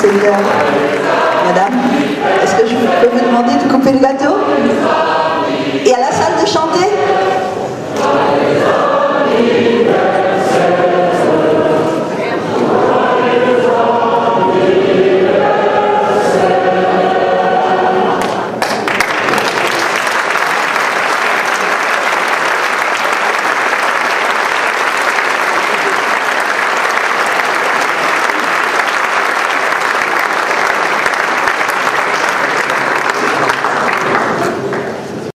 Seigneur. Madame, est-ce que je peux vous demander de couper le gâteau?